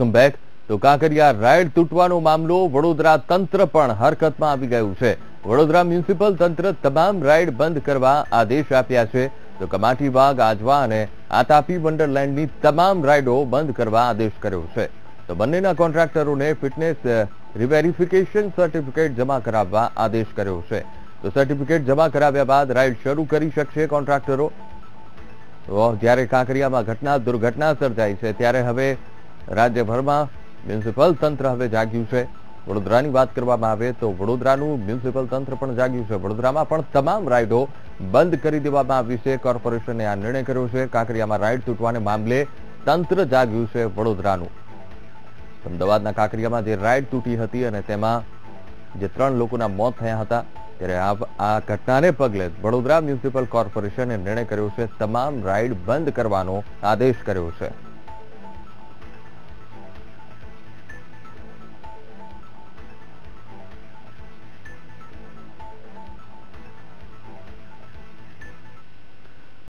Welcome back તો Kankaria ride તૂટવાનો મામલો વડોદરા તંત્ર પણ હરકતમાં આવી ગયું છે. વડોદરા મ્યુનિસિપલ તંત્ર તમામ રાઇડ બંધ કરવા આદેશ આપ્યા છે. તો કમાટી બાગ આજવા અને આતાપી વંડરલેન્ડની તમામ રાઇડો બંધ કરવા આદેશ કર્યો છે. તો બંનેના કોન્ટ્રાક્ટરોને ફિટનેસ રિવેરિફિકેશન સર્ટિફિકેટ જમા કરાવવા આદેશ કર્યો છે. તો સર્ટિફિકેટ જમા કરાવ્યા બાદ રાઇડ શરૂ કરી શકશે કોન્ટ્રાક્ટરો. જ્યારે કાંકરિયામાં ઘટના દુર્ઘટના સર્જાઈ છે, ત્યારે હવે રાજ્યભરમાં મ્યુનિસિપલ તંત્ર હવે જાગ્યું છે. વડોદરાની વાત કરવામાં આવે તો વડોદરાનું મ્યુનિસિપલ તંત્ર પણ જાગ્યું છે. વડોદરામાં પણ તમામ રાઇડો બંધ કરી દેવામાં આવી છે. કોર્પોરેશને આ નિર્ણય કર્યો છે. કાંકરિયામાં રાઇડ તૂટવાને મામલે તંત્ર જાગ્યું છે વડોદરાનું. અમદાવાદના કાંકરિયામાં જે રાઇડ તૂટી હતી અને તેમાં જે ત્રણ લોકોના મોત થયા હતા, ત્યારે આ ઘટનાને પગલે વડોદરા મ્યુનિસિપલ કોર્પોરેશને નિર્ણય કર્યો છે. તમામ રાઇડ બંધ કરવાનો આદેશ કર્યો છે.